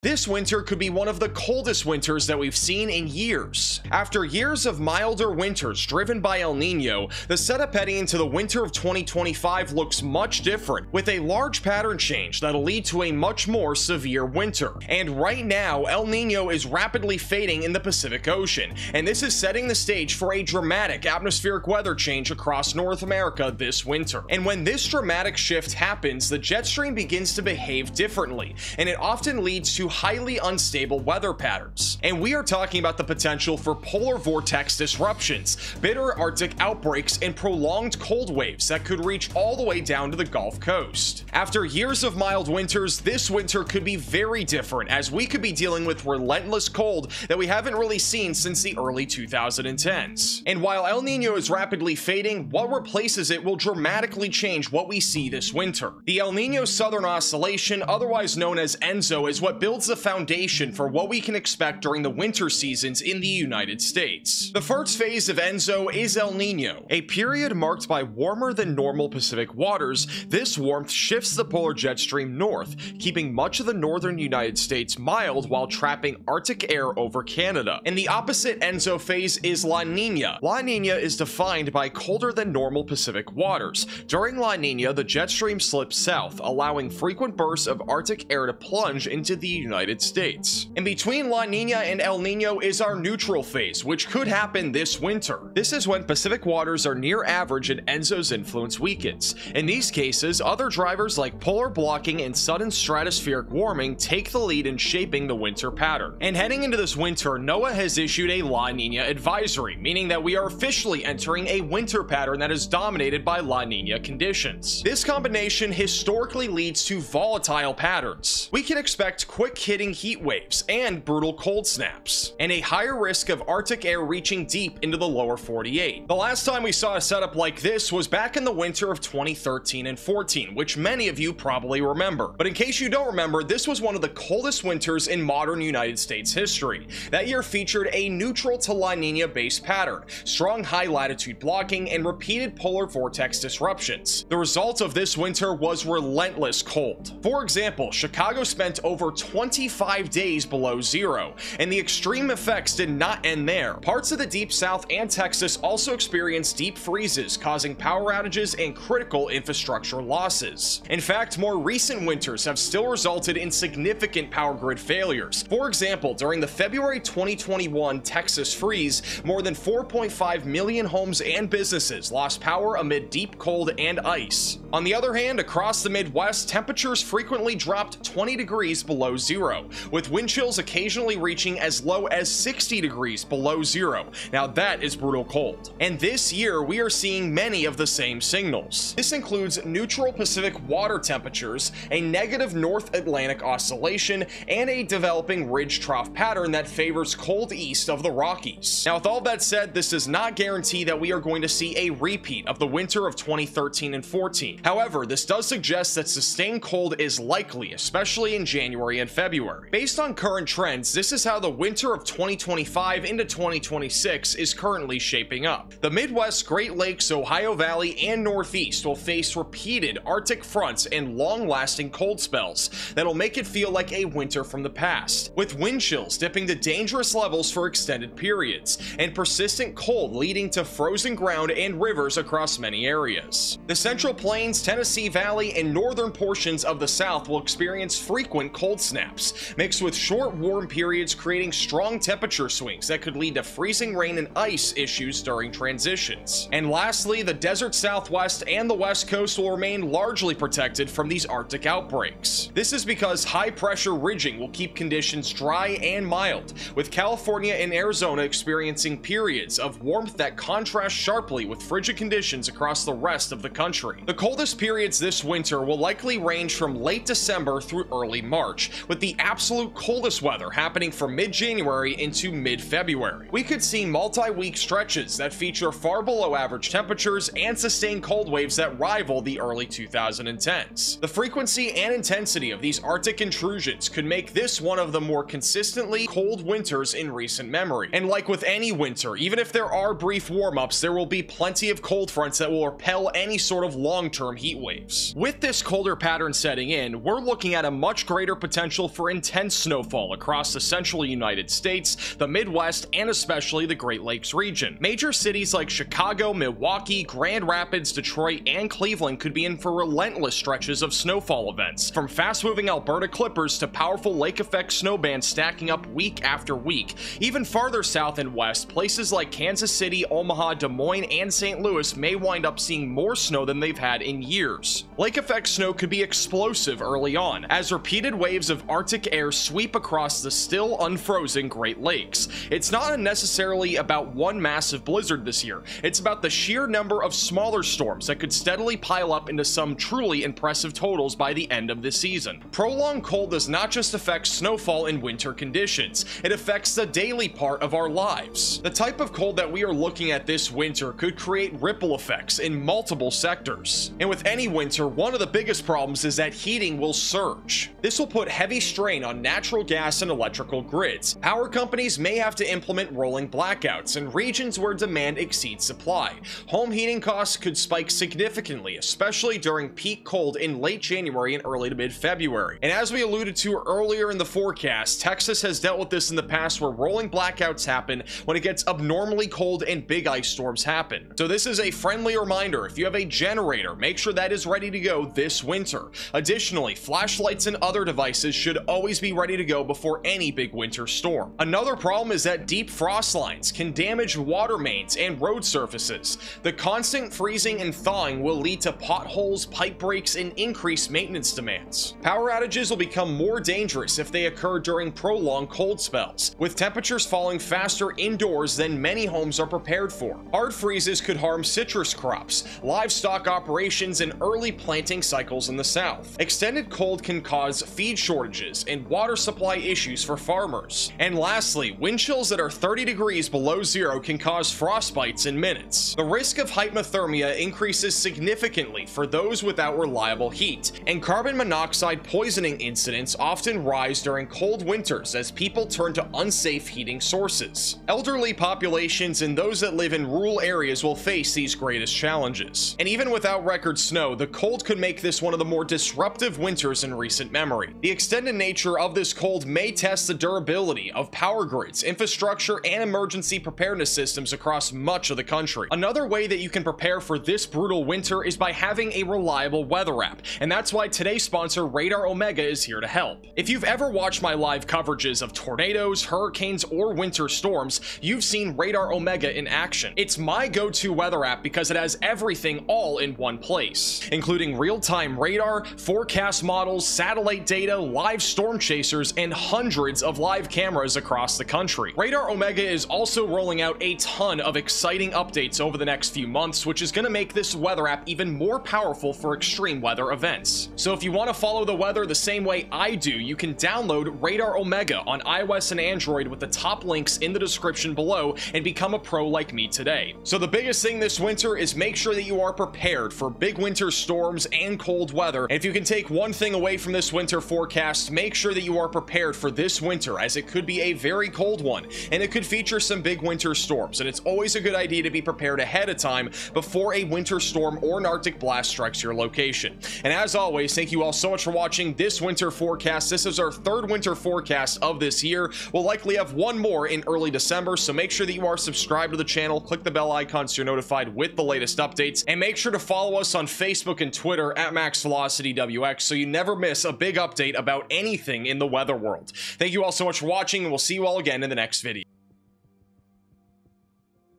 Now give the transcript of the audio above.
This winter could be one of the coldest winters that we've seen in years. After years of milder winters driven by El Nino, the setup heading into the winter of 2025 looks much different, with a large pattern change that'll lead to a much more severe winter. And right now, El Nino is rapidly fading in the Pacific Ocean, and this is setting the stage for a dramatic atmospheric weather change across North America this winter. And when this dramatic shift happens, the jet stream begins to behave differently, and it often leads to highly unstable weather patterns. And we are talking about the potential for polar vortex disruptions, bitter Arctic outbreaks, and prolonged cold waves that could reach all the way down to the Gulf Coast. After years of mild winters, this winter could be very different as we could be dealing with relentless cold that we haven't really seen since the early 2010s. And while El Nino is rapidly fading, what replaces it will dramatically change what we see this winter. The El Nino Southern Oscillation, otherwise known as ENSO, is what builds builds the foundation for what we can expect during the winter seasons in the United States. The first phase of ENSO is El Nino, a period marked by warmer than normal Pacific waters. This warmth shifts the polar jet stream north, keeping much of the northern United States mild while trapping Arctic air over Canada. And the opposite ENSO phase is La Nina. La Nina is defined by colder than normal Pacific waters. During La Nina, the jet stream slips south, allowing frequent bursts of Arctic air to plunge into the United States. In between La Nina and El Nino is our neutral phase, which could happen this winter. This is when Pacific waters are near average and ENSO's influence weakens. In these cases, other drivers like polar blocking and sudden stratospheric warming take the lead in shaping the winter pattern. And heading into this winter, NOAA has issued a La Nina advisory, meaning that we are officially entering a winter pattern that is dominated by La Nina conditions. This combination historically leads to volatile patterns. We can expect quick hitting heat waves and brutal cold snaps, and a higher risk of Arctic air reaching deep into the lower 48. The last time we saw a setup like this was back in the winter of 2013 and 14, which many of you probably remember. But in case you don't remember, this was one of the coldest winters in modern United States history. That year featured a neutral to La Nina based pattern, strong high latitude blocking, and repeated polar vortex disruptions. The result of this winter was relentless cold. For example, Chicago spent over 20 25 days below zero, and the extreme effects did not end there. Parts of the deep south and Texas also experienced deep freezes, causing power outages and critical infrastructure losses. In fact, more recent winters have still resulted in significant power grid failures. For example, during the February 2021 Texas freeze, more than 4.5 million homes and businesses lost power amid deep cold and ice. On the other hand, across the Midwest, temperatures frequently dropped 20 degrees below zero zero, with wind chills occasionally reaching as low as 60 degrees below zero. Now that is brutal cold. And this year, we are seeing many of the same signals. This includes neutral Pacific water temperatures, a negative North Atlantic oscillation, and a developing ridge trough pattern that favors cold east of the Rockies. Now, with all that said, this does not guarantee that we are going to see a repeat of the winter of 2013 and 14. However, this does suggest that sustained cold is likely, especially in January and February. February. Based on current trends, this is how the winter of 2025 into 2026 is currently shaping up. The Midwest, Great Lakes, Ohio Valley, and Northeast will face repeated Arctic fronts and long-lasting cold spells that'll make it feel like a winter from the past, with wind chills dipping to dangerous levels for extended periods, and persistent cold leading to frozen ground and rivers across many areas. The Central Plains, Tennessee Valley, and northern portions of the South will experience frequent cold snaps, mixed with short warm periods creating strong temperature swings that could lead to freezing rain and ice issues during transitions. And lastly, the desert southwest and the west coast will remain largely protected from these Arctic outbreaks. This is because high pressure ridging will keep conditions dry and mild, with California and Arizona experiencing periods of warmth that contrast sharply with frigid conditions across the rest of the country. The coldest periods this winter will likely range from late December through early March, with the the absolute coldest weather happening from mid-January into mid-February. We could see multi-week stretches that feature far below average temperatures and sustained cold waves that rival the early 2010s. The frequency and intensity of these Arctic intrusions could make this one of the more consistently cold winters in recent memory. And like with any winter, even if there are brief warm-ups, there will be plenty of cold fronts that will repel any sort of long-term heat waves. With this colder pattern setting in, we're looking at a much greater potential for intense snowfall across the central United States, the Midwest, and especially the Great Lakes region. Major cities like Chicago, Milwaukee, Grand Rapids, Detroit, and Cleveland could be in for relentless stretches of snowfall events, from fast-moving Alberta Clippers to powerful lake effect snowbands stacking up week after week. Even farther south and west, places like Kansas City, Omaha, Des Moines, and St. Louis may wind up seeing more snow than they've had in years. Lake effect snow could be explosive early on, as repeated waves of Arctic air sweep across the still unfrozen Great Lakes. It's not necessarily about one massive blizzard this year, it's about the sheer number of smaller storms that could steadily pile up into some truly impressive totals by the end of the season. Prolonged cold does not just affect snowfall in winter conditions, it affects the daily part of our lives. The type of cold that we are looking at this winter could create ripple effects in multiple sectors. And with any winter, one of the biggest problems is that heating will surge. This will put heavy strain on natural gas and electrical grids. Power companies may have to implement rolling blackouts in regions where demand exceeds supply. Home heating costs could spike significantly, especially during peak cold in late January and early to mid-February. And as we alluded to earlier in the forecast, Texas has dealt with this in the past where rolling blackouts happen when it gets abnormally cold and big ice storms happen. So this is a friendly reminder, if you have a generator, make sure that is ready to go this winter. Additionally, flashlights and other devices should always be ready to go before any big winter storm. Another problem is that deep frost lines can damage water mains and road surfaces. The constant freezing and thawing will lead to potholes, pipe breaks, and increased maintenance demands. Power outages will become more dangerous if they occur during prolonged cold spells, with temperatures falling faster indoors than many homes are prepared for. Hard freezes could harm citrus crops, livestock operations, and early planting cycles in the south. Extended cold can cause feed shortages and water supply issues for farmers. And lastly, wind chills that are 30 degrees below zero can cause frostbites in minutes. The risk of hypothermia increases significantly for those without reliable heat, and carbon monoxide poisoning incidents often rise during cold winters as people turn to unsafe heating sources. Elderly populations and those that live in rural areas will face these greatest challenges. And even without record snow, the cold could make this one of the more disruptive winters in recent memory. The extended nature of this cold may test the durability of power grids, infrastructure, and emergency preparedness systems across much of the country. Another way that you can prepare for this brutal winter is by having a reliable weather app, and that's why today's sponsor Radar Omega is here to help. If you've ever watched my live coverages of tornadoes, hurricanes, or winter storms, you've seen Radar Omega in action. It's my go-to weather app because it has everything all in one place, including real-time radar, forecast models, satellite data, live storm chasers, and hundreds of live cameras across the country. Radar Omega is also rolling out a ton of exciting updates over the next few months, which is going to make this weather app even more powerful for extreme weather events. So if you want to follow the weather the same way I do, you can download Radar Omega on iOS and Android with the top links in the description below and become a pro like me today. So the biggest thing this winter is make sure that you are prepared for big winter storms and cold weather. If you can take one thing away from this winter forecast, make sure that you are prepared for this winter as it could be a very cold one and it could feature some big winter storms. And it's always a good idea to be prepared ahead of time before a winter storm or an Arctic blast strikes your location. And as always, thank you all so much for watching this winter forecast. This is our third winter forecast of this year. We'll likely have one more in early December, so make sure that you are subscribed to the channel, click the bell icon so you're notified with the latest updates, and make sure to follow us on Facebook and Twitter at MaxVelocityWX so you never miss a big update about anything in the weather world. Thank you all so much for watching, and we'll see you all again in the next video.